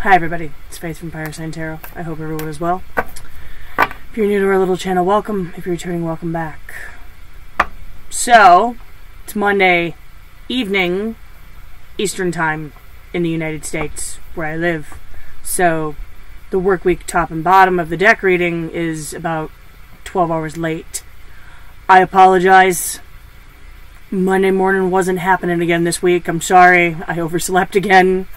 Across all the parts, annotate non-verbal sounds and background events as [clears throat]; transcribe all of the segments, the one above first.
Hi everybody, it's Faith from Fire Sign Tarot. I hope everyone is well. If you're new to our little channel, welcome. If you're returning, welcome back. So, it's Monday evening, Eastern Time in the United States, where I live. So, the work week top and bottom of the deck reading is about 12 hours late. I apologize. Monday morning wasn't happening again this week. I'm sorry. I overslept again.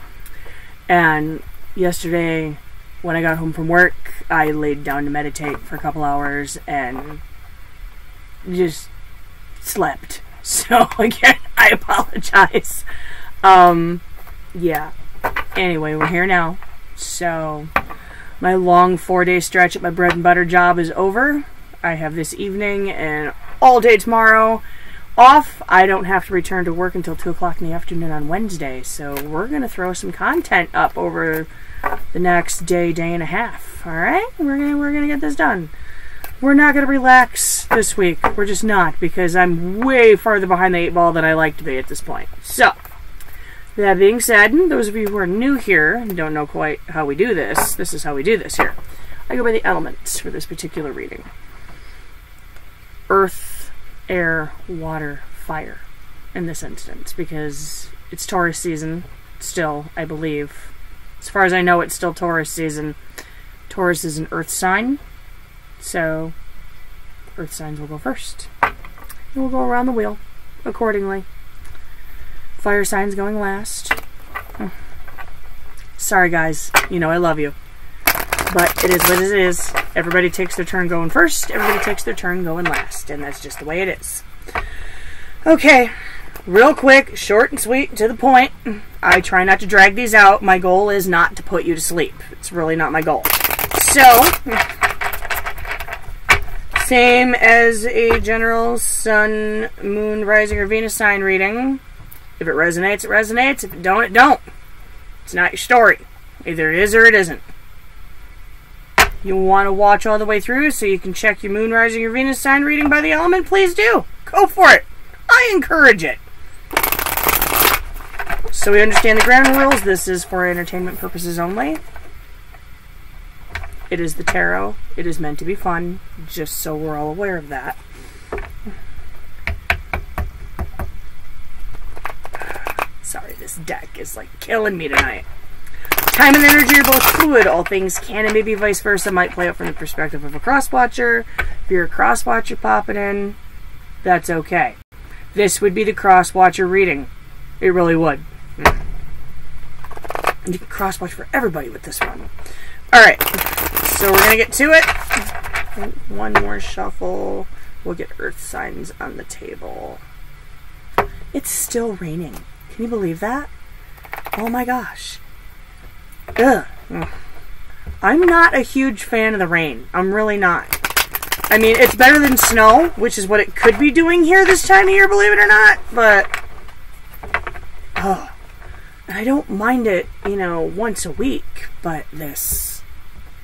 And yesterday, when I got home from work, I laid down to meditate for a couple hours and just slept. [laughs] So, again, I apologize. Um, yeah. Anyway, we're here now. So, my long four day stretch at my bread and butter job is over. I have this evening and all day tomorrow off. I don't have to return to work until 2 o'clock in the afternoon on Wednesday. So we're going to throw some content up over the next day, day and a half. All right? We're going we're to get this done. We're not going to relax this week. We're just not because I'm way farther behind the eight ball than I like to be at this point. So, that being said, those of you who are new here and don't know quite how we do this, this is how we do this here. I go by the elements for this particular reading earth, air, water, fire in this instance because it's Taurus season still, I believe. As far as I know, it's still Taurus season. Taurus is an earth sign, so earth signs will go first. And we'll go around the wheel accordingly. Fire signs going last. Sorry, guys. You know I love you. But it is what it is. Everybody takes their turn going first, everybody takes their turn going last, and that's just the way it is. Okay, real quick, short and sweet, to the point. I try not to drag these out. My goal is not to put you to sleep. It's really not my goal. So, same as a general sun, moon, rising, or Venus sign reading. If it resonates, it resonates. If it don't, it don't. It's not your story. Either it is or it isn't. You want to watch all the way through so you can check your moon, rising, or Venus sign reading by the element? Please do. Go for it. I encourage it. So we understand the ground rules. This is for entertainment purposes only. It is the tarot. It is meant to be fun, just so we're all aware of that. [sighs] Sorry, this deck is like killing me tonight. Time and energy are both fluid. All things can and maybe vice versa might play out from the perspective of a cross watcher. If you're a cross watcher popping in, that's okay. This would be the cross watcher reading. It really would. And you can cross watch for everybody with this one. Alright, so we're gonna get to it. One more shuffle. We'll get earth signs on the table. It's still raining. Can you believe that? Oh my gosh. Ugh. I'm not a huge fan of the rain. I'm really not. I mean, it's better than snow, which is what it could be doing here this time of year, believe it or not, but. Oh. I don't mind it, you know, once a week, but this.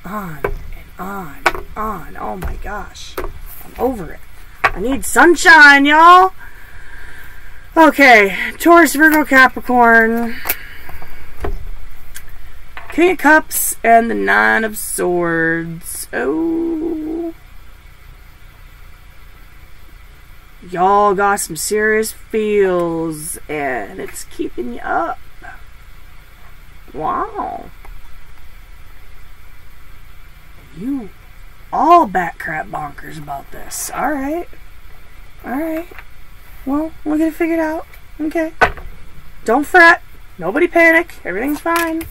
On and on and on. Oh my gosh. I'm over it. I need sunshine, y'all! Okay, Taurus, Virgo, Capricorn. King of Cups and the Nine of Swords. Oh. Y'all got some serious feels and it's keeping you up. Wow. You all bat crap bonkers about this. Alright. Alright. Well, we'll get it figured out. Okay. Don't fret. Nobody panic. Everything's fine.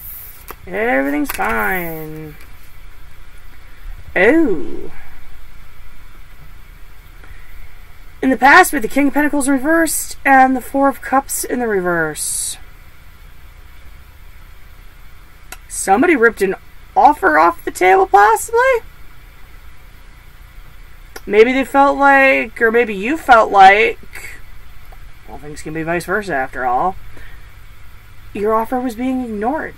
Everything's fine. Oh. In the past, with the King of Pentacles reversed and the Four of Cups in the reverse. Somebody ripped an offer off the table, possibly? Maybe they felt like, or maybe you felt like, well, things can be vice versa after all. Your offer was being ignored.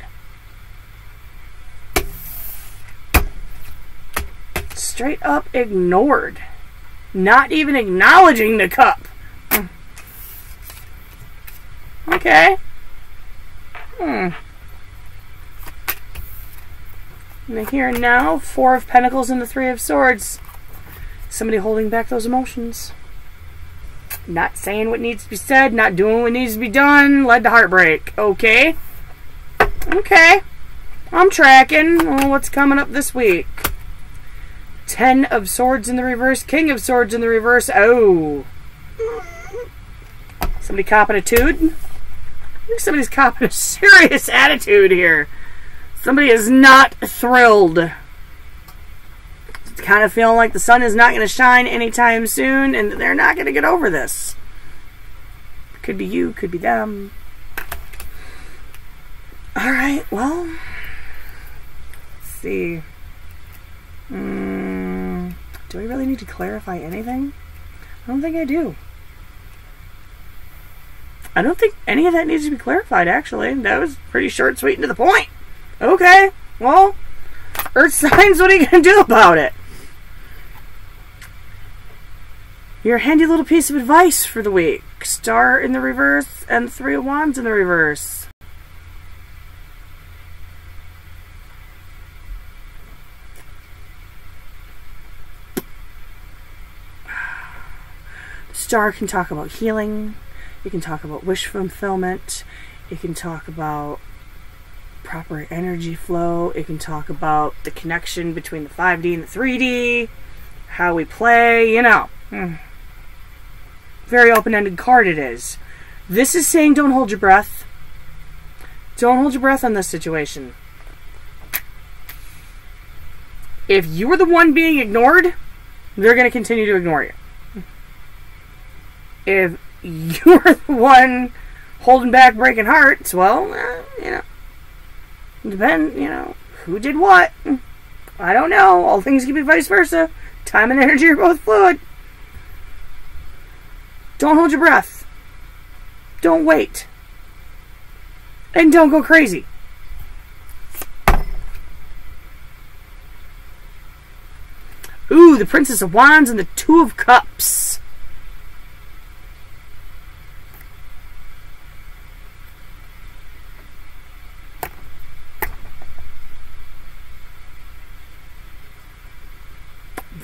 Straight up ignored. Not even acknowledging the cup. Okay. Hmm. And here now, Four of Pentacles and the Three of Swords. Somebody holding back those emotions. Not saying what needs to be said, not doing what needs to be done, led to heartbreak. Okay. Okay. I'm tracking. Well, what's coming up this week? Ten of Swords in the reverse, King of Swords in the reverse. Oh. Somebody copping a tude? I think somebody's copping a serious [laughs] attitude here. Somebody is not thrilled. It's kind of feeling like the sun is not going to shine anytime soon and they're not going to get over this. Could be you, could be them. Alright, well. Let's see. Mm, do I really need to clarify anything? I don't think I do. I don't think any of that needs to be clarified, actually. That was pretty short, sweet, and to the point. Okay, well, Earth [laughs] signs, what are you going to do about it? Your handy little piece of advice for the week. Star in the reverse and Three of Wands in the reverse. Star can talk about healing. You can talk about wish fulfillment. You can talk about proper energy flow. It can talk about the connection between the 5D and the 3D, how we play, you know. Hmm. Very open ended card it is. This is saying don't hold your breath. Don't hold your breath on this situation. If you are the one being ignored, they're going to continue to ignore you. If you're the one holding back breaking hearts, well, uh, you know, depend, you know, who did what. I don't know. All things can be vice versa. Time and energy are both fluid. Don't hold your breath. Don't wait. And don't go crazy. Ooh, the Princess of Wands and the Two of Cups.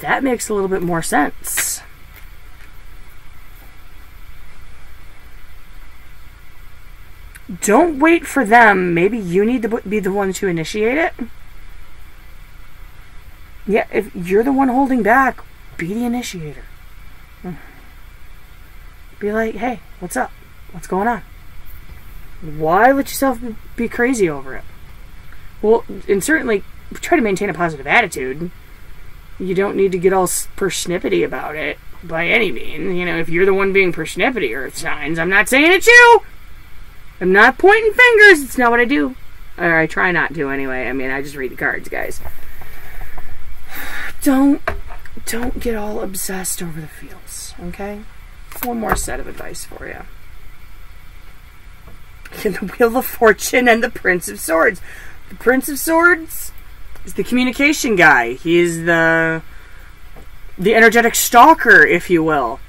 That makes a little bit more sense. Don't wait for them. Maybe you need to be the one to initiate it. Yeah, if you're the one holding back, be the initiator. Hmm. Be like, hey, what's up? What's going on? Why let yourself be crazy over it? Well, and certainly try to maintain a positive attitude you don't need to get all persnippety about it by any means. You know, if you're the one being persnippety, Earth signs, I'm not saying it's you. I'm not pointing fingers. It's not what I do. Or I try not to anyway. I mean, I just read the cards, guys. [sighs] Don't don't get all obsessed over the feels, okay? One more set of advice for you. [laughs] The Wheel of Fortune and the Prince of Swords. The Prince of Swords is the communication guy. He's the the energetic stalker, if you will.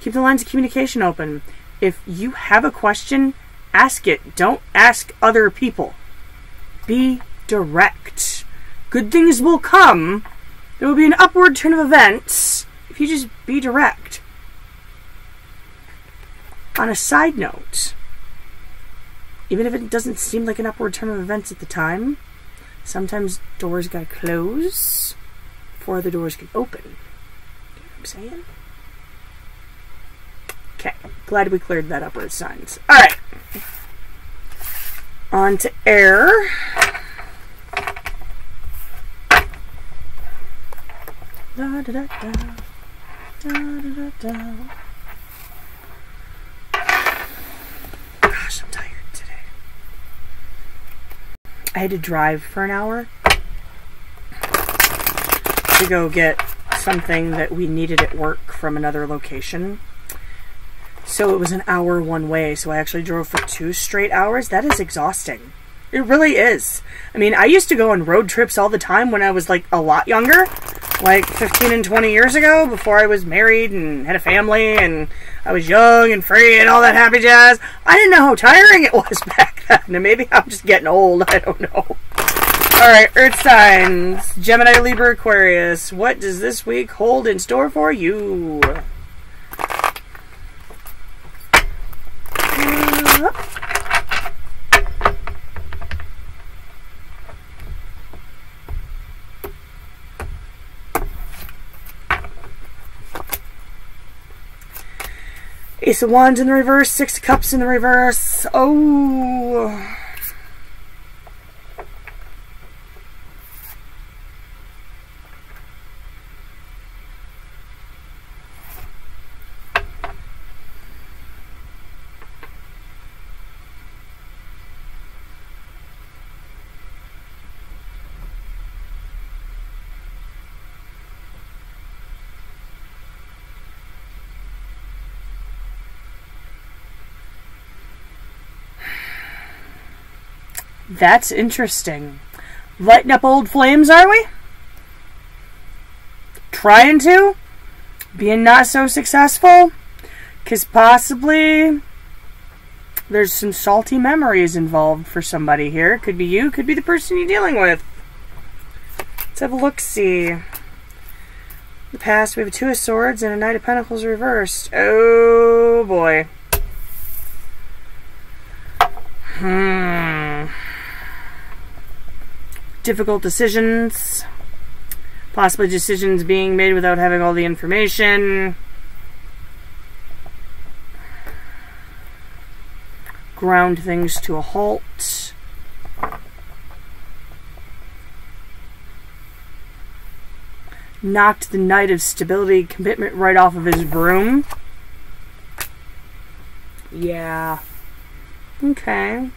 Keep the lines of communication open. If you have a question, ask it. Don't ask other people. Be direct. Good things will come. There will be an upward turn of events if you just be direct. On a side note, even if it doesn't seem like an upward turn of events at the time, sometimes doors gotta close before the doors can open. You know what I'm saying? Okay, glad we cleared that up with signs. Alright. On to air. Da da da da. Da da da da. Gosh, I'm tired. I had to drive for an hour to go get something that we needed at work from another location. So it was an hour one way, so I actually drove for two straight hours. That is exhausting. It really is. I mean, I used to go on road trips all the time when I was like a lot younger, like 15 and 20 years ago, before I was married and had a family and I was young and free and all that happy jazz. I didn't know how tiring it was [laughs] back [laughs] now maybe I'm just getting old. I don't know. All right, Earth signs: Gemini, Libra, Aquarius. What does this week hold in store for you? Ace of Wands in the reverse, Six of Cups in the reverse. Oh. That's interesting. Lighting up old flames, are we? Trying to? Being not so successful? Because possibly there's some salty memories involved for somebody here. Could be you, could be the person you're dealing with. Let's have a look see. The past, we have a Two of Swords and a Knight of Pentacles reversed. Oh boy. Hmm difficult decisions, possibly decisions being made without having all the information. Ground things to a halt. Knocked the Knight of Stability commitment right off of his broom. Yeah. Okay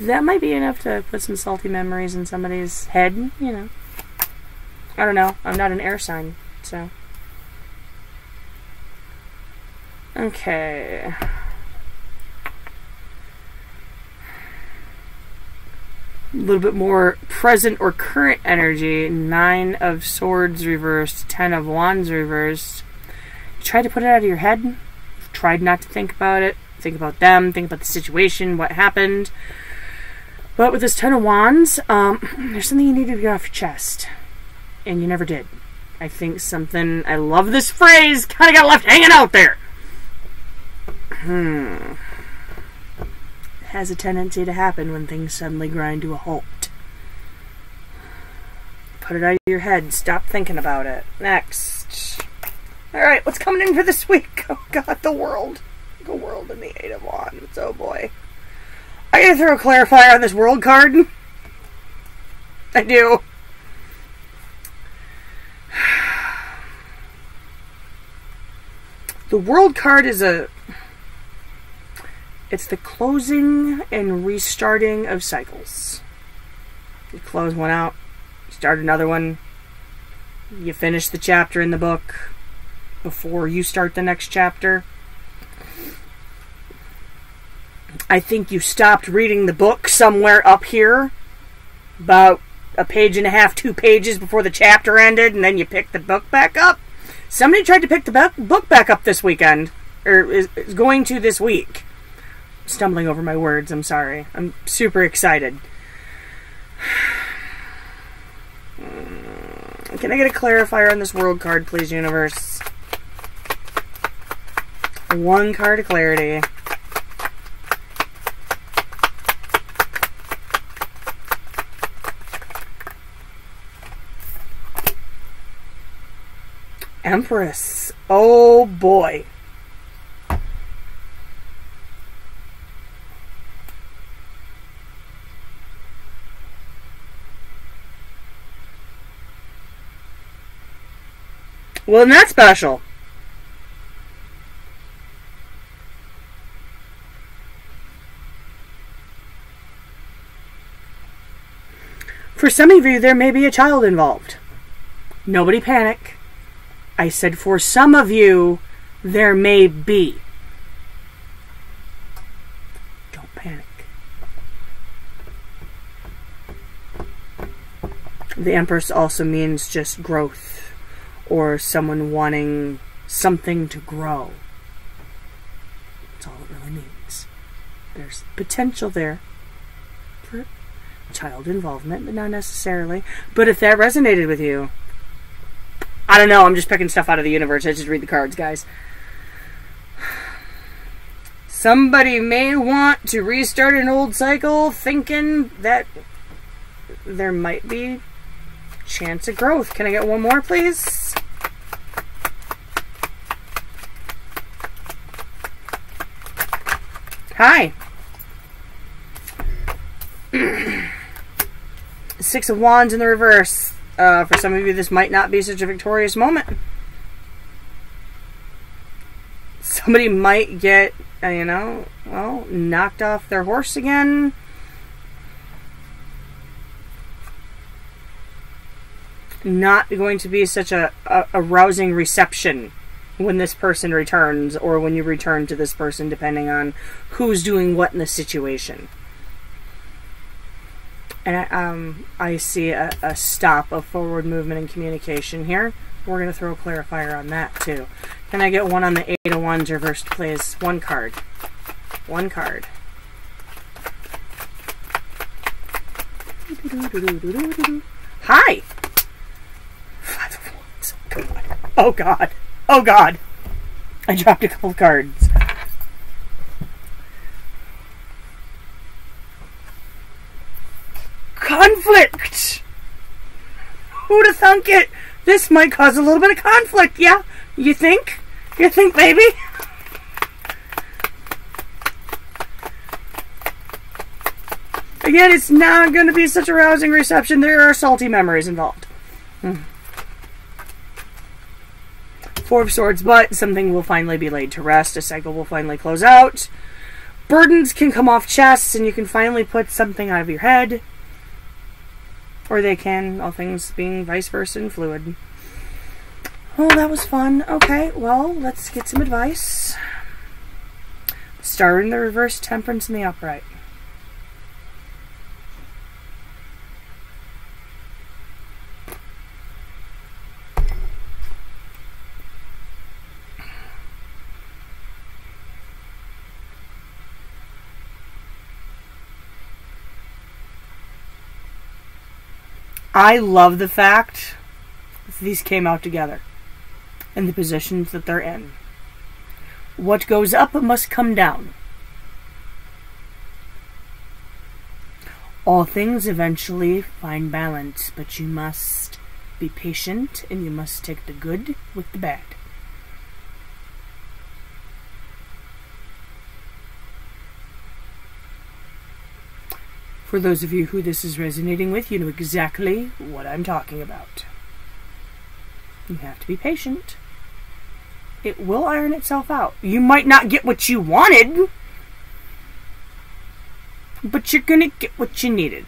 that might be enough to put some salty memories in somebody's head, you know. I don't know. I'm not an air sign, so. Okay. A little bit more present or current energy. Nine of Swords reversed, Ten of Wands reversed. Tried to put it out of your head. Tried not to think about it. Think about them. Think about the situation, what happened. But with this Ten of Wands, um, [clears throat] there's something you need to get off your chest. And you never did. I think something. I love this phrase. Kind of got left hanging out there. Hmm. Has a tendency to happen when things suddenly grind to a halt. Put it out of your head. Stop thinking about it. Next. Alright, what's coming in for this week? [laughs] Oh god, the world. The world and the Eight of Wands. Oh boy. I gotta throw a clarifier on this world card. I do. The world card is a. It's the closing and restarting of cycles. You close one out, start another one, you finish the chapter in the book before you start the next chapter. I think you stopped reading the book somewhere up here, about a page and a half, two pages before the chapter ended, and then you picked the book back up. Somebody tried to pick the book back up this weekend, or is, is going to this week. Stumbling over my words, I'm sorry. I'm super excited. [sighs] Can I get a clarifier on this world card, please, universe? One card of clarity. Empress. Oh boy. Well, not special. For some of you, there may be a child involved. Nobody panic. I said, for some of you, there may be. Don't panic. The Empress also means just growth or someone wanting something to grow. That's all it really means. there's potential there for child involvement, but not necessarily. But if that resonated with you, I don't know. I'm just picking stuff out of the universe. I just read the cards, guys. Somebody may want to restart an old cycle thinking that there might be chance of growth. Can I get one more, please? Hi. [clears throat] Six of Wands in the reverse. Uh, for some of you, this might not be such a victorious moment. Somebody might get, uh, you know, well, knocked off their horse again. Not going to be such a, a, a rousing reception when this person returns or when you return to this person, depending on who's doing what in the situation. And I, um, I see a, a stop of forward movement and communication here. We're going to throw a clarifier on that too. Can I get one on the Eight of Wands reversed, please? One card. One card. Hi! Five of. God. Oh God. Oh God. I dropped a couple cards. conflict. Who'd have thunk it? This might cause a little bit of conflict, yeah? You think? You think, baby? Again, it's not going to be such a rousing reception. There are salty memories involved. Hmm. Four of Swords, but something will finally be laid to rest. A cycle will finally close out. Burdens can come off chests, and you can finally put something out of your head. Or they can, all things being vice versa and fluid. Oh, that was fun. Okay, well, let's get some advice. Star in the reverse, temperance in the upright. I love the fact that these came out together and the positions that they're in. What goes up must come down. All things eventually find balance, but you must be patient and you must take the good with the bad. For those of you who this is resonating with, you know exactly what I'm talking about. You have to be patient. It will iron itself out. You might not get what you wanted, but you're going to get what you needed.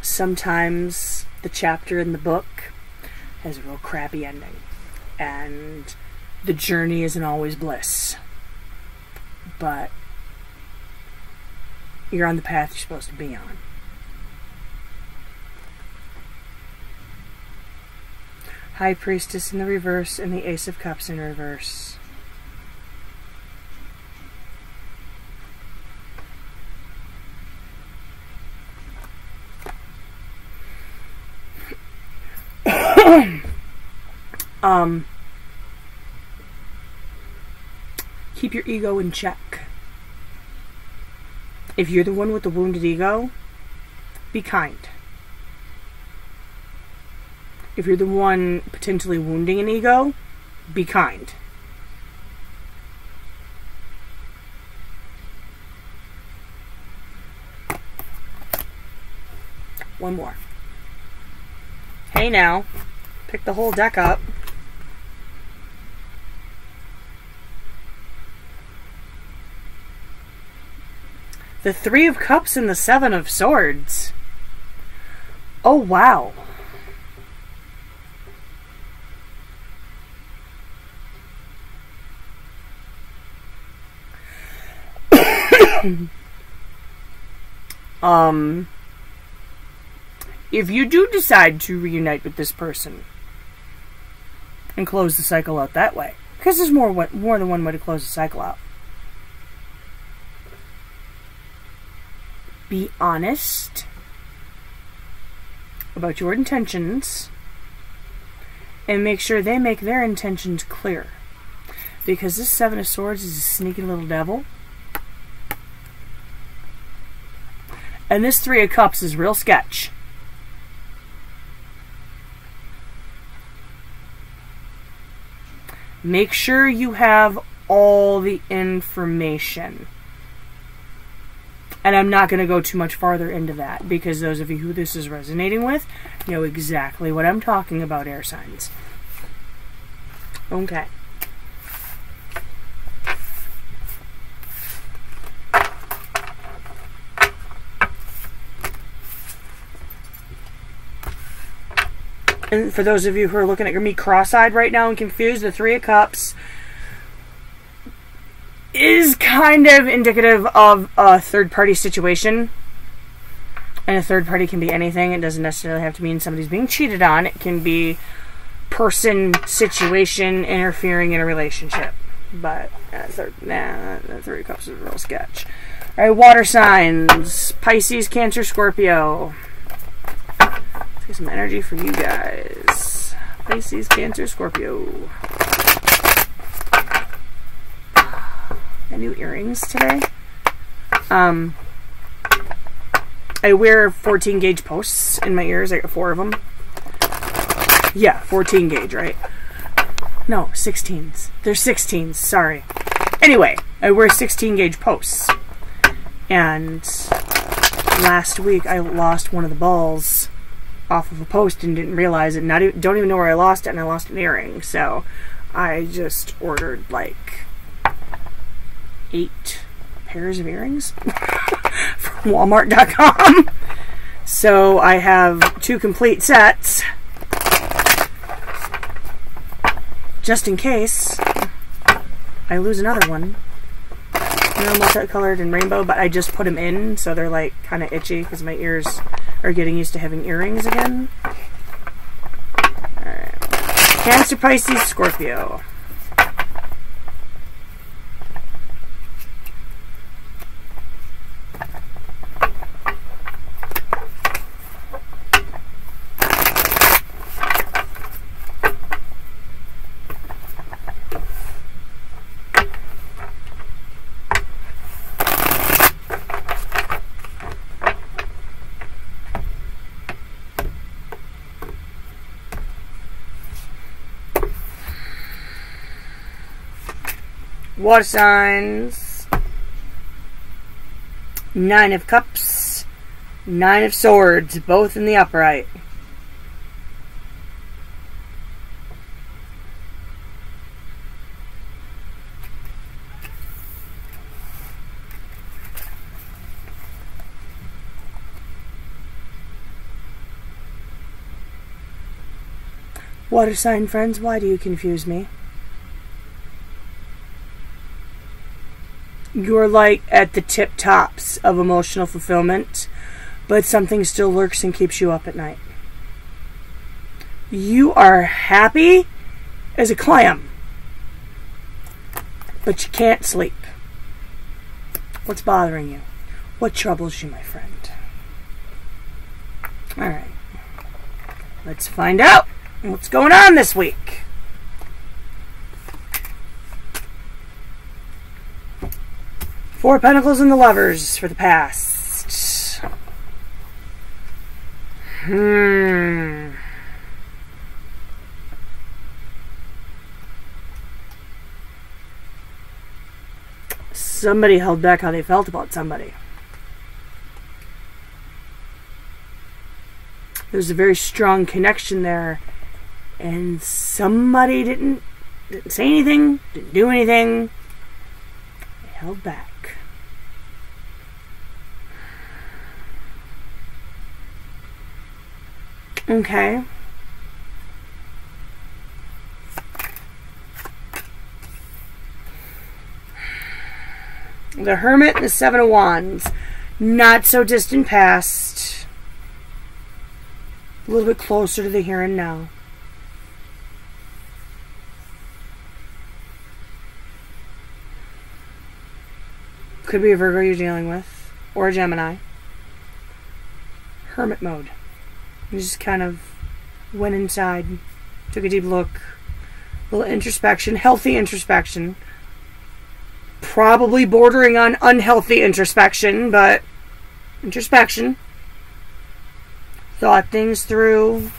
Sometimes the chapter in the book has a real crappy ending. And the journey isn't always bliss. But you're on the path you're supposed to be on. High Priestess in the reverse and the Ace of Cups in reverse. Um, keep your ego in check. If you're the one with the wounded ego, be kind. If you're the one potentially wounding an ego, be kind. One more. Hey now, pick the whole deck up. The Three of Cups and the Seven of Swords. Oh, wow. [coughs] um if you do decide to reunite with this person and close the cycle out that way, because there's more more than one way to close the cycle out. Be honest about your intentions and make sure they make their intentions clear. Because this Seven of Swords is a sneaky little devil. And this Three of Cups is real sketch. Make sure you have all the information. And I'm not going to go too much farther into that because those of you who this is resonating with know exactly what I'm talking about, air signs. Okay. And for those of you who are looking at me cross-eyed right now and confused, the Three of Cups is kind of indicative of a third-party situation. And a third party can be anything. It doesn't necessarily have to mean somebody's being cheated on. It can be person, situation interfering in a relationship. But uh, third, nah, the Three Cups is a real sketch. All right, water signs: Pisces, Cancer, Scorpio some energy for you guys. Pisces, Cancer, Scorpio. I new earrings today. Um, I wear 14 gauge posts in my ears. I got four of them. Yeah, 14 gauge, right? No, 16s. They're 16s, sorry. Anyway, I wear 16 gauge posts. And last week I lost one of the balls off of a post and didn't realize it. Not even, don't even know where I lost it, and I lost an earring. So I just ordered like eight pairs of earrings [laughs] from Walmart.com. So I have two complete sets. Just in case I lose another one. They're multicolored and rainbow, but I just put them in, so they're like kind of itchy because my ears are getting used to having earrings again. Alright. Cancer, Pisces, Scorpio. Water signs. Nine of Cups. Nine of Swords, both in the upright. Water sign friends, why do you confuse me? You're like at the tip tops of emotional fulfillment, but something still lurks and keeps you up at night. You are happy as a clam, but you can't sleep. What's bothering you? What troubles you, my friend? All right. Let's find out what's going on this week. Four Pentacles and the Lovers for the past. Hmm. Somebody held back how they felt about somebody. There's a very strong connection there, and somebody didn't, didn't say anything, didn't do anything, they held back. Okay. The Hermit and the Seven of Wands. Not so distant past. A little bit closer to the here and now. Could be a Virgo you're dealing with, or a Gemini. Hermit mode. You just kind of went inside, took a deep look, a little introspection, healthy introspection. Probably bordering on unhealthy introspection, but introspection. Thought things through.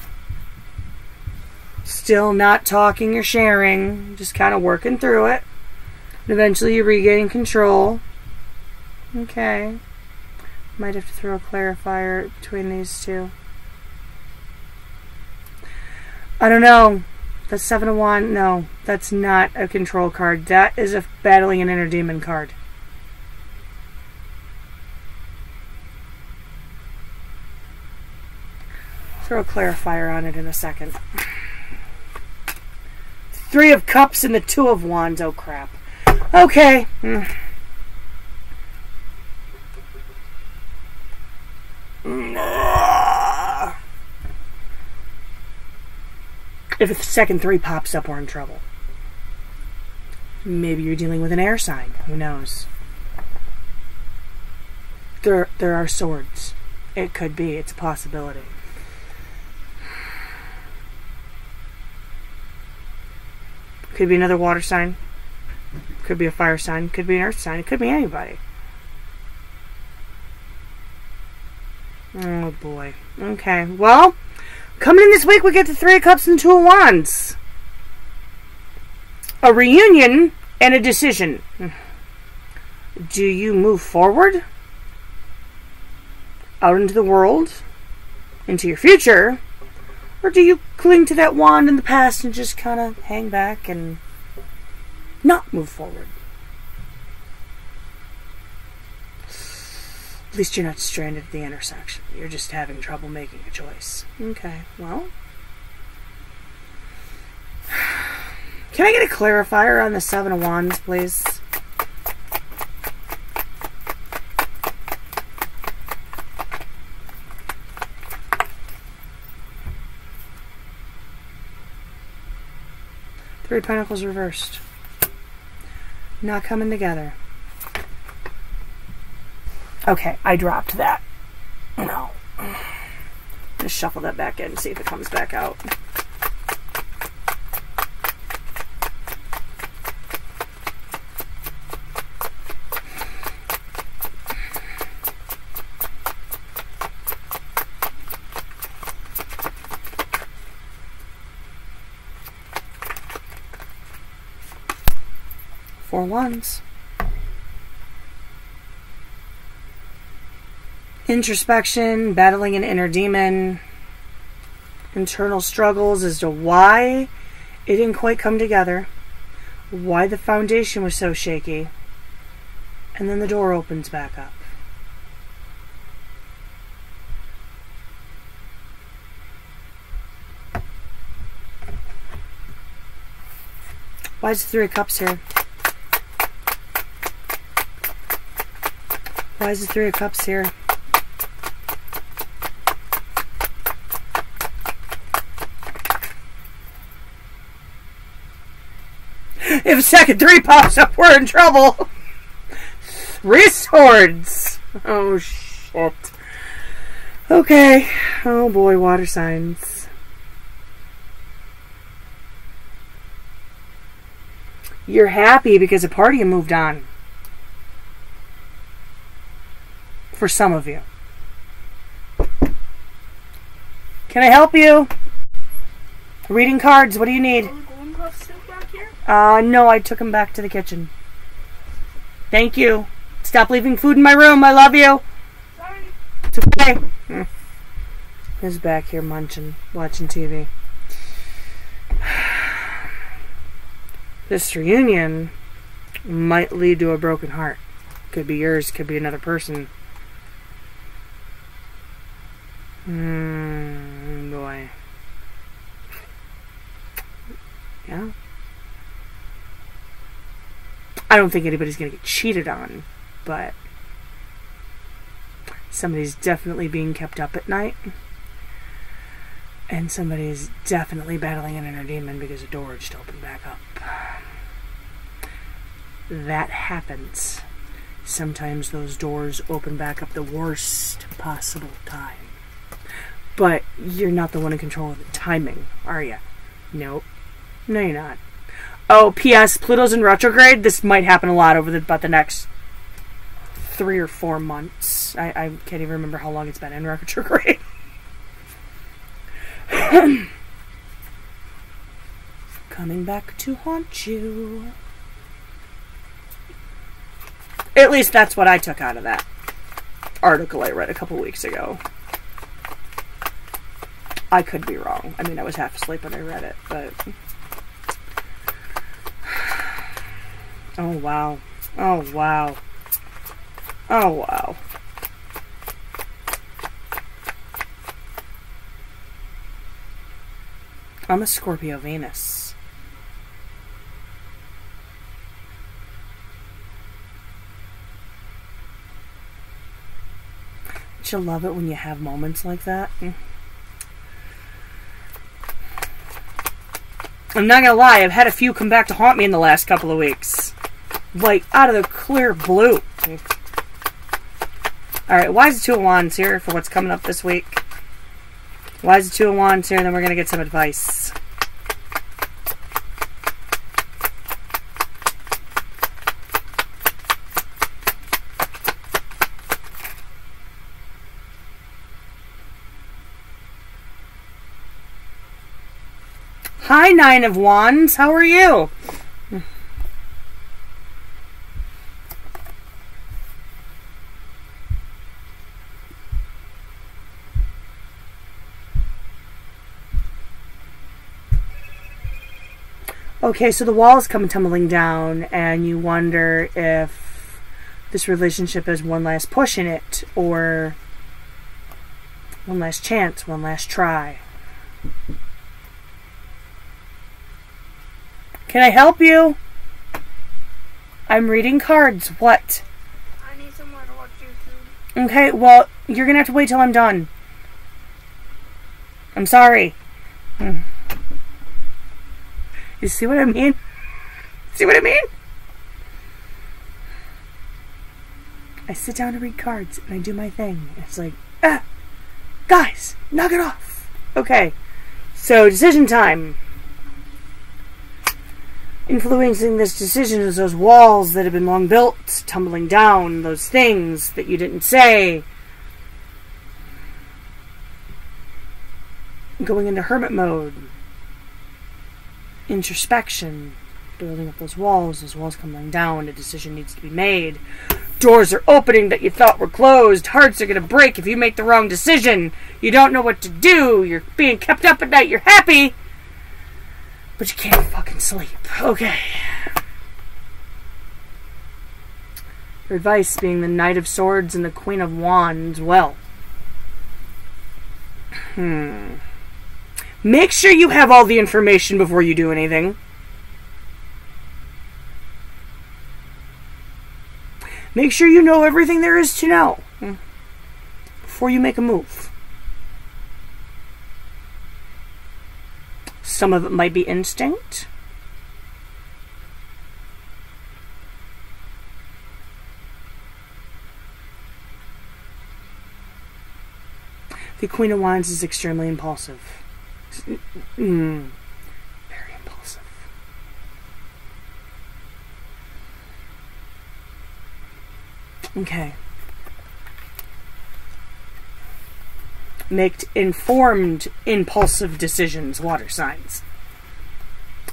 Still not talking or sharing, just kind of working through it. And eventually you regain control. Okay. Might have to throw a clarifier between these two. I don't know. The Seven of Wands, no, that's not a control card. That is a battling an inner demon card. Throw a clarifier on it in a second. Three of Cups and the Two of Wands. Oh, crap. Okay. Mm. If second three pops up, we're in trouble. Maybe you're dealing with an air sign. Who knows? There, there are swords. It could be. It's a possibility. Could be another water sign. Could be a fire sign. Could be an earth sign. It could be anybody. Oh boy. Okay. Well, coming in this week, we get the Three of Cups and Two of Wands. A reunion and a decision. Do you move forward out into the world, into your future, or do you cling to that wand in the past and just kind of hang back and not move forward? At least you're not stranded at the intersection. You're just having trouble making a choice. Okay, well. [sighs] Can I get a clarifier on the Seven of Wands, please? Three Pentacles reversed. Not coming together. Okay, I dropped that. No. Just shuffle that back in, and see if it comes back out. Four Wands. Introspection, battling an inner demon, internal struggles as to why it didn't quite come together, why the foundation was so shaky, and then the door opens back up. Why is the Three of Cups here? Why is the Three of Cups here? [laughs] If second three pops up, we're in trouble. Three swords. Oh, shit. Okay. Oh, boy, water signs. You're happy because a party moved on. For some of you. Can I help you? Reading cards, what do you need? Uh, no, I took him back to the kitchen. Thank you. Stop leaving food in my room. I love you. Sorry. It's okay. Hmm. He's back here munching, watching TV. [sighs] This reunion might lead to a broken heart. Could be yours, could be another person. Hmm, boy. Yeah. I don't think anybody's going to get cheated on, but somebody's definitely being kept up at night. And somebody is definitely battling an inner demon because a door just opened back up. That happens. Sometimes those doors open back up the worst possible time. But you're not the one in control of the timing, are you? Nope. No, you're not. Oh, P.S. Pluto's in retrograde. This might happen a lot over the, about the next three or four months. I, I can't even remember how long it's been in [laughs] retrograde. [coughs] Coming back to haunt you. At least that's what I took out of that article I read a couple weeks ago. I could be wrong. I mean, I was half asleep when I read it, but. Oh, wow. Oh, wow. Oh, wow. I'm a Scorpio Venus. Don't you love it when you have moments like that? I'm not gonna lie, I've had a few come back to haunt me in the last couple of weeks. Like, out of the clear blue. Alright, why is the Two of Wands here for what's coming up this week? Why is the Two of Wands here? And then we're gonna get some advice. Hi, Nine of Wands. How are you? Okay, so the walls come tumbling down, and you wonder if this relationship is one last push in it, or one last chance, one last try. Can I help you? I'm reading cards. What? I need somewhere to watch YouTube. Okay, well, you're gonna have to wait till I'm done. I'm sorry. Hmm. You see what I mean? See what I mean? I sit down to read cards and I do my thing. It's like, ah, guys, knock it off. Okay, so decision time influencing this decision is those walls that have been long built tumbling down, those things that you didn't say. Going into hermit mode, introspection, building up those walls, those walls coming down, a decision needs to be made. Doors are opening that you thought were closed. Hearts are going to break if you make the wrong decision. You don't know what to do. You're being kept up at night. You're happy but you can't fucking sleep. Okay. Your advice being the Knight of Swords and the Queen of Wands. Well. Hmm. Make sure you have all the information before you do anything. Make sure you know everything there is to know before you make a move. Some of it might be instinct. The Queen of Wands is extremely impulsive. Mm, very impulsive. Okay. make informed, impulsive decisions, water signs.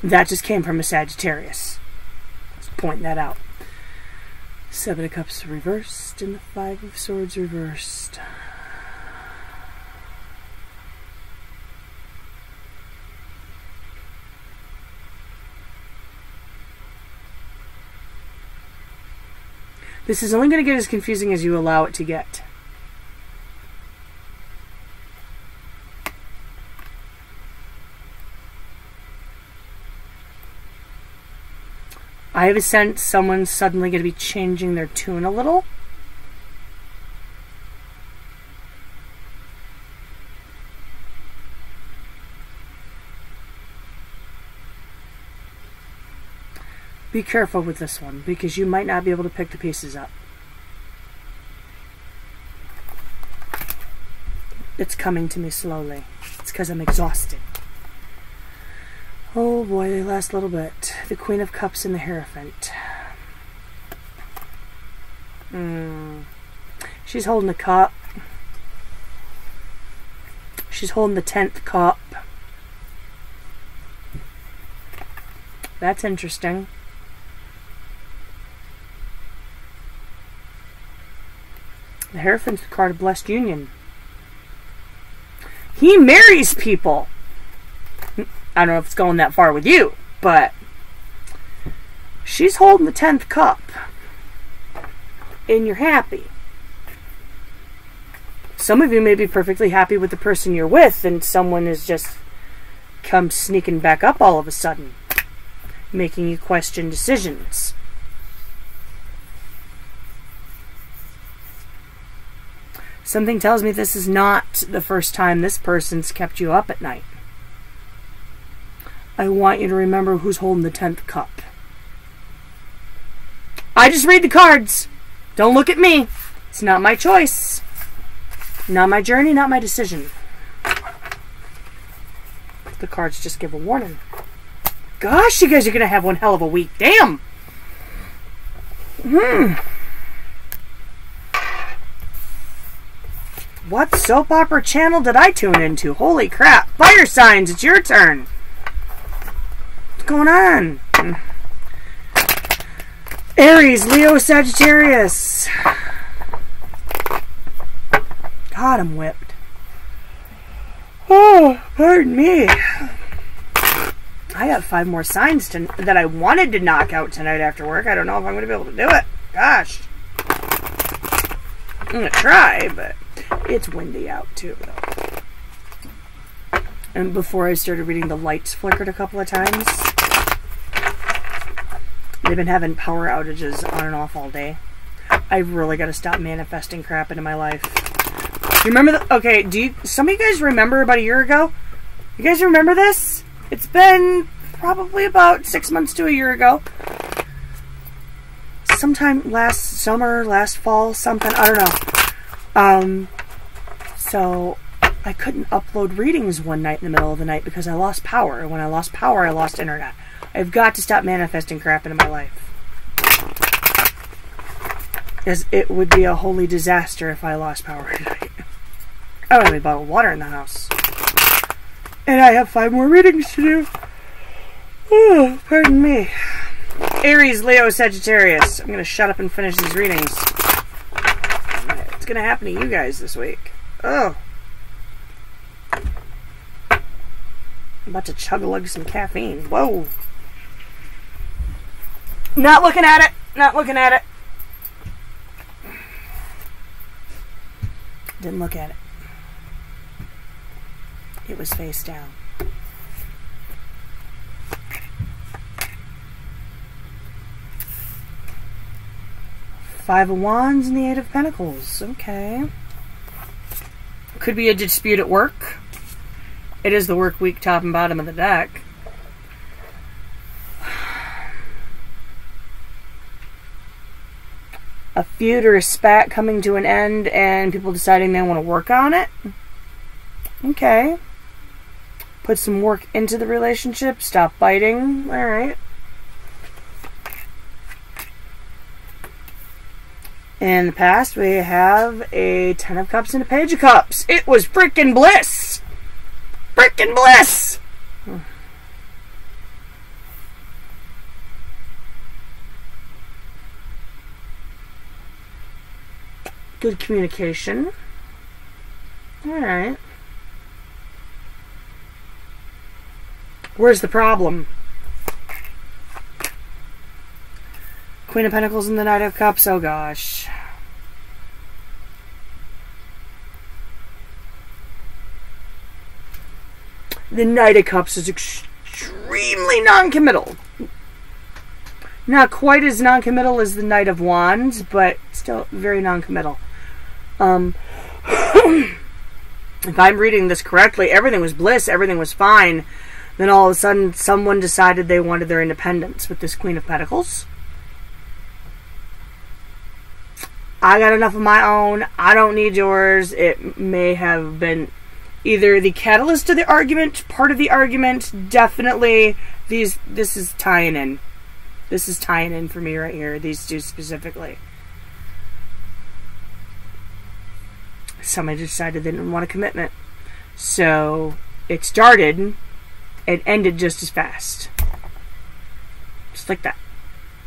That just came from a Sagittarius. Just point that out. Seven of Cups reversed and the Five of Swords reversed. This is only going to get as confusing as you allow it to get. I have a sense someone's suddenly going to be changing their tune a little. Be careful with this one because you might not be able to pick the pieces up. It's coming to me slowly. It's because I'm exhausted. Oh boy, they last little bit. The Queen of Cups and the Hierophant. Hmm. She's holding the cup. She's holding the tenth cup. That's interesting. The Hierophant's the card of blessed union. He marries people. I don't know if it's going that far with you, but she's holding the 10th cup. And you're happy. Some of you may be perfectly happy with the person you're with, and someone has just come sneaking back up all of a sudden, making you question decisions. Something tells me this is not the first time this person's kept you up at night. I want you to remember who's holding the 10th cup. I just read the cards. Don't look at me. It's not my choice. Not my journey, not my decision. The cards just give a warning. Gosh, you guys are going to have one hell of a week. Damn. Hmm. What soap opera channel did I tune into? Holy crap. Fire signs, it's your turn What's going on? Aries, Leo, Sagittarius. God, I'm whipped. Oh, pardon me. I got five more signs to, that I wanted to knock out tonight after work. I don't know if I'm going to be able to do it. Gosh. I'm going to try, but it's windy out too, though. And before I started reading, the lights flickered a couple of times. They've been having power outages on and off all day. I've really got to stop manifesting crap into my life. You remember the, okay, do you, some of you guys remember about a year ago? You guys remember this? It's been probably about six months to a year ago. Sometime last summer, last fall, something, I don't know. Um, so I couldn't upload readings one night in the middle of the night because I lost power. And when I lost power, I lost internet. I've got to stop manifesting crap into my life. As it would be a holy disaster if I lost power [laughs] tonight. I don't have a bottle of water in the house. And I have five more readings to do. Oh, [sighs] pardon me. Aries, Leo, Sagittarius. I'm going to shut up and finish these readings. It's going to happen to you guys this week. Oh. I'm about to chug a lug some caffeine. Whoa. Not looking at it. Not looking at it. Didn't look at it. It was face down. Five of Wands and the Eight of Pentacles. Okay. Could be a dispute at work. It is the work week top and bottom of the deck. a feud or a spat coming to an end and people deciding they want to work on it. Okay. Put some work into the relationship. Stop biting. Alright. In the past, we have a Ten of Cups and a Page of Cups. It was freaking bliss! Freaking bliss! Good communication. Alright. Where's the problem? Queen of Pentacles and the Knight of Cups. Oh gosh. The Knight of Cups is extremely non-committal. Not quite as non-committal as the Knight of Wands, but still very non-committal. Um, [clears throat] if I'm reading this correctly, everything was bliss, everything was fine. Then all of a sudden, someone decided they wanted their independence with this Queen of Pentacles. I got enough of my own. I don't need yours. It may have been either the catalyst of the argument, part of the argument. Definitely, these. This is tying in. This is tying in for me right here. These two specifically. Somebody decided they didn't want a commitment, so it started and ended just as fast, just like that.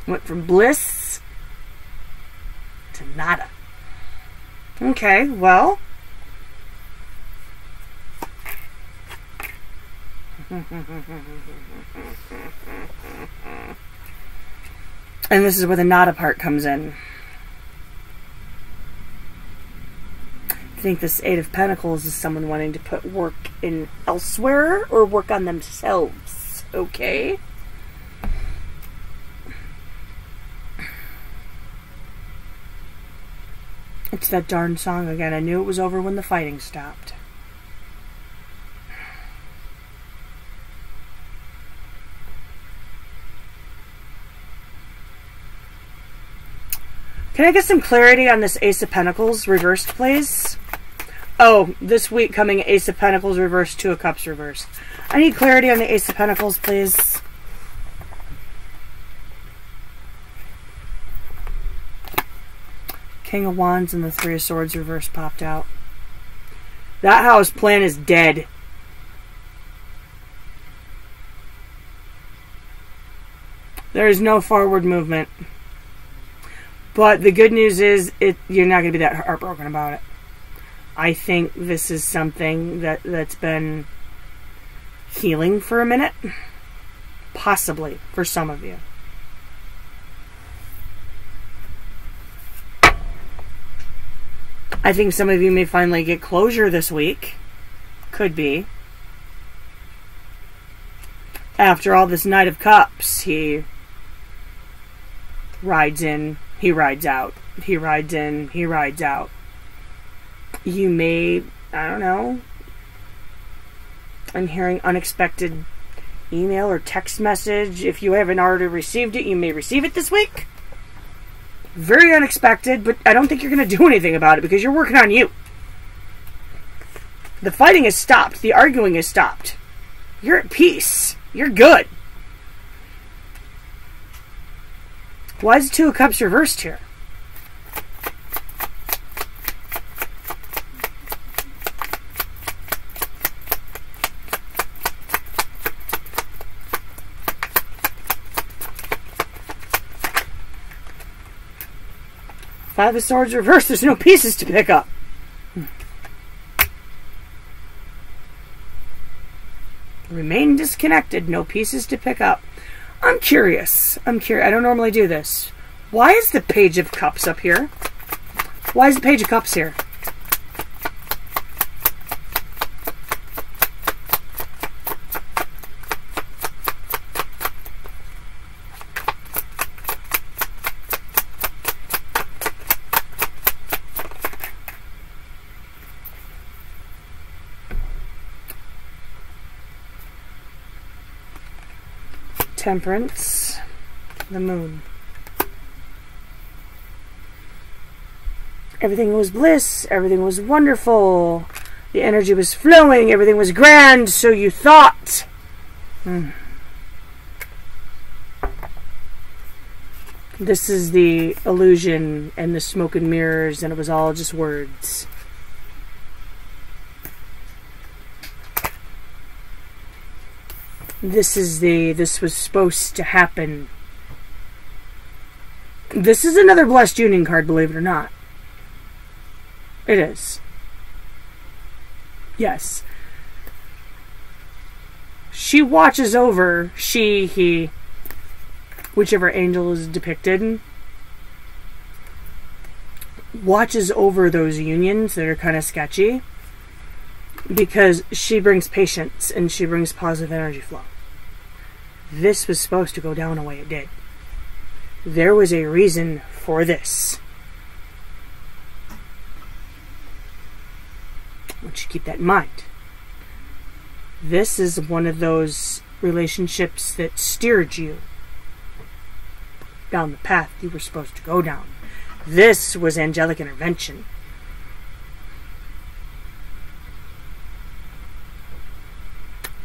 Went from bliss to nada. Okay, well. [laughs] and this is where the nada part comes in. I think this Eight of Pentacles is someone wanting to put work in elsewhere or work on themselves. Okay? It's that darn song again. I knew it was over when the fighting stopped. Can I get some clarity on this Ace of Pentacles reversed, please? Oh, this week coming Ace of Pentacles reversed, Two of Cups reversed. I need clarity on the Ace of Pentacles, please. King of Wands and the Three of Swords reverse popped out. That house plan is dead. There is no forward movement. But the good news is it you're not going to be that heartbroken about it. I think this is something that that's been healing for a minute. Possibly for some of you. I think some of you may finally get closure this week. Could be. After all this Knight of Cups, he rides in, he rides out. He rides in, he rides out. You may, I don't know, I'm hearing unexpected email or text message. If you haven't already received it, you may receive it this week. Very unexpected, but I don't think you're going to do [laughs] anything about it because you're working on you. The fighting has stopped. The arguing has stopped. You're at peace. You're good. Why is the Two of Cups reversed here? Five of Swords reversed. There's no pieces to pick up. Remain disconnected. No pieces to pick up. I'm curious. I'm curious. I don't normally do this. Why is the Page of Cups up here? Why is the Page of Cups here? Temperance, the moon. Everything was bliss, everything was wonderful, the energy was flowing, everything was grand, so you thought. Hmm. This is the illusion and the smoke and mirrors, and it was all just words. This is the this was supposed to happen. This is another blessed union card, believe it or not. It is. Yes. She watches over, she, he, whichever angel is depicted, watches over those unions that are kind of sketchy because she brings patience and she brings positive energy flow. This was supposed to go down the way it did. There was a reason for this. I want you to keep that in mind. This is one of those relationships that steered you down the path you were supposed to go down. This was angelic intervention.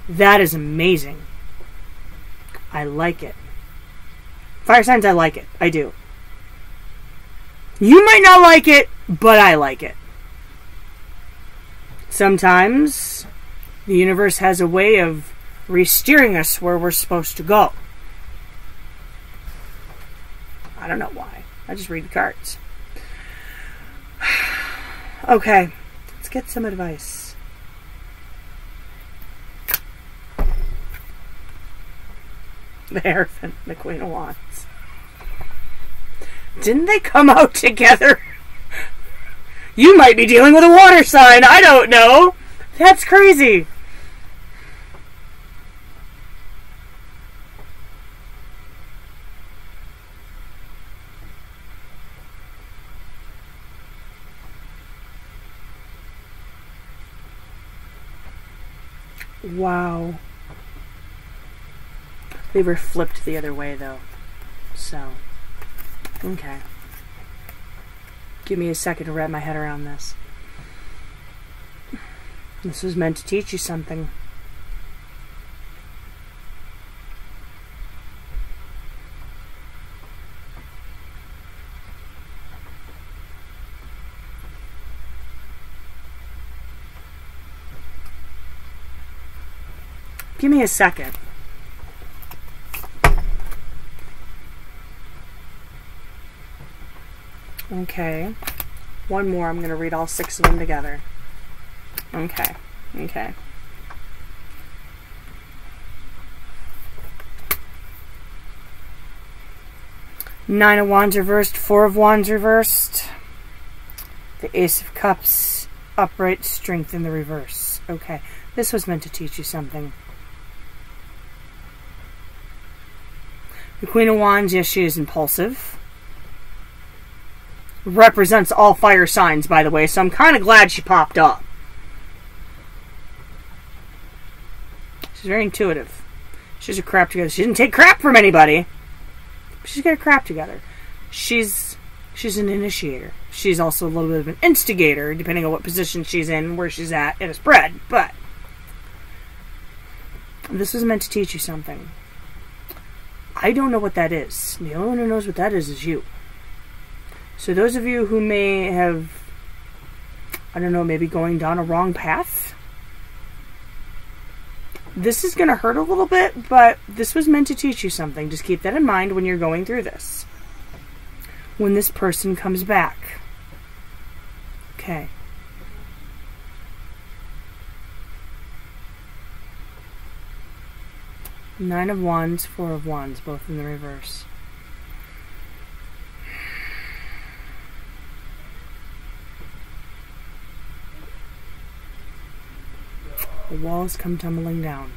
That is amazing. I like it. Fire signs, I like it. I do. You might not like it, but I like it. Sometimes the universe has a way of re-steering us where we're supposed to go. I don't know why. I just read the cards. [sighs] okay, let's get some advice. The Hierophant, the Queen of Wands. Didn't they come out together? You might be dealing with a water sign. I don't know. That's crazy. Wow. They were flipped the other way, though. So, okay. Give me a second to wrap my head around this. This was meant to teach you something. Give me a second. Okay. One more. I'm going to read all six of them together. Okay. Okay. Nine of Wands reversed, Four of Wands reversed. The Ace of Cups, upright strength in the reverse. Okay. This was meant to teach you something. The Queen of Wands, yes, she is impulsive. Represents all fire signs, by the way, so I'm kind of glad she popped up. She's very intuitive. She's a crap together. She didn't take crap from anybody. She's got her crap together. She's she's an initiator. She's also a little bit of an instigator, depending on what position she's in, where she's at in a spread. But this was meant to teach you something. I don't know what that is. The only one who knows what that is is you. So those of you who may have, I don't know, maybe going down a wrong path, this is going to hurt a little bit, but this was meant to teach you something. Just keep that in mind when you're going through this. When this person comes back. Okay. Nine of Wands, Four of Wands, both in the reverse. The walls come tumbling down.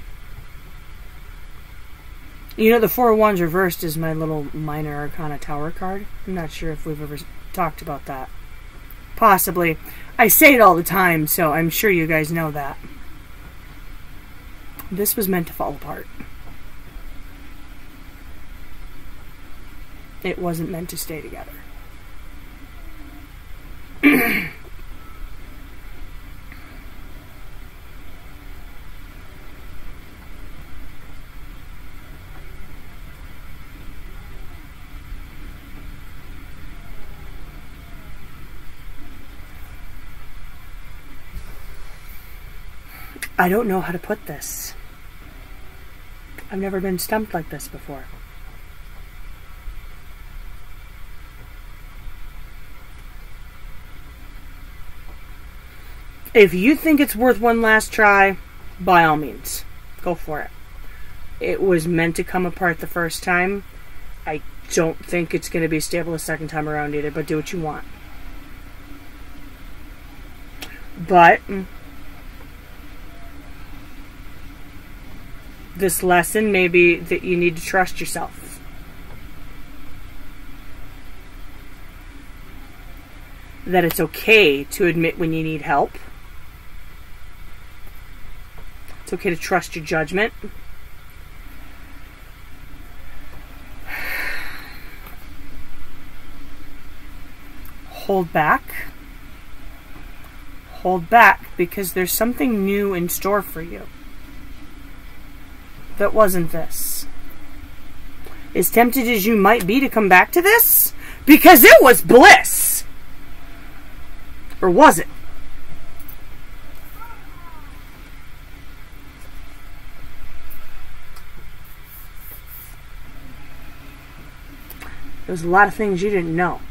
You know, the Four of Wands reversed is my little minor arcana tower card. I'm not sure if we've ever talked about that. Possibly. I say it all the time, so I'm sure you guys know that. This was meant to fall apart. it wasn't meant to stay together. [clears throat] I don't know how to put this. I've never been stumped like this before. If you think it's worth one last try, by all means, go for it. It was meant to come apart the first time. I don't think it's going to be stable the second time around either, but do what you want. But mm, this lesson may be that you need to trust yourself. That it's okay to admit when you need help It's okay to trust your judgment. Hold back. Hold back because there's something new in store for you. That wasn't this. As tempted as you might be to come back to this, because it was bliss. Or was it? There was a lot of things you didn't know.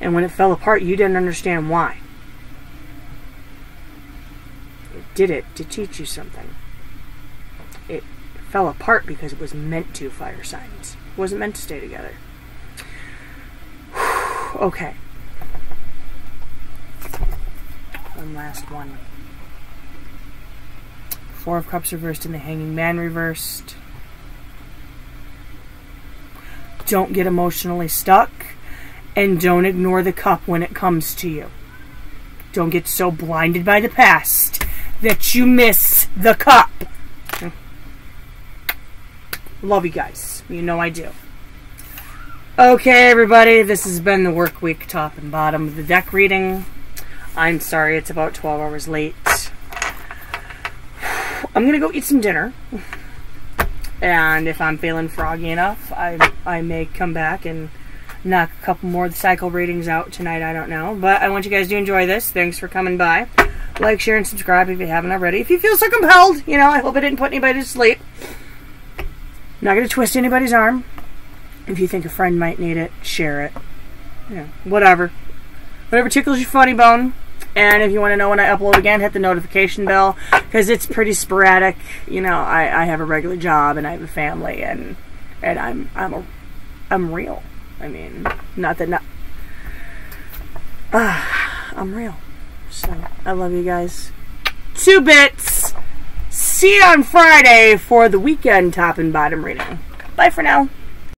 And when it fell apart, you didn't understand why. It did it to teach you something. It fell apart because it was meant to, fire signs. It wasn't meant to stay together. [sighs] okay. One last one. Four of Cups reversed and the Hanging Man reversed. Don't get emotionally stuck and don't ignore the cup when it comes to you. Don't get so blinded by the past that you miss the cup. Love you guys. You know I do. Okay, everybody, this has been the work week top and bottom of the deck reading. I'm sorry it's about 12 hours late. I'm gonna go eat some dinner. And if I'm feeling froggy enough, I, I may come back and knock a couple more of the cycle readings out tonight. I don't know. But I want you guys to enjoy this. Thanks for coming by. Like, share, and subscribe if you haven't already. If you feel so compelled, you know, I hope I didn't put anybody to sleep. Not going to twist anybody's arm. If you think a friend might need it, share it. Yeah, whatever. Whatever tickles your funny bone. And if you want to know when I upload again, hit the notification bell because it's pretty sporadic. You know, I, I have a regular job and I have a family and and I'm I'm a I'm real. I mean, not that not. Uh, [sighs] I'm real. So I love you guys. Two bits. See you on Friday for the weekend top and bottom reading. Bye for now.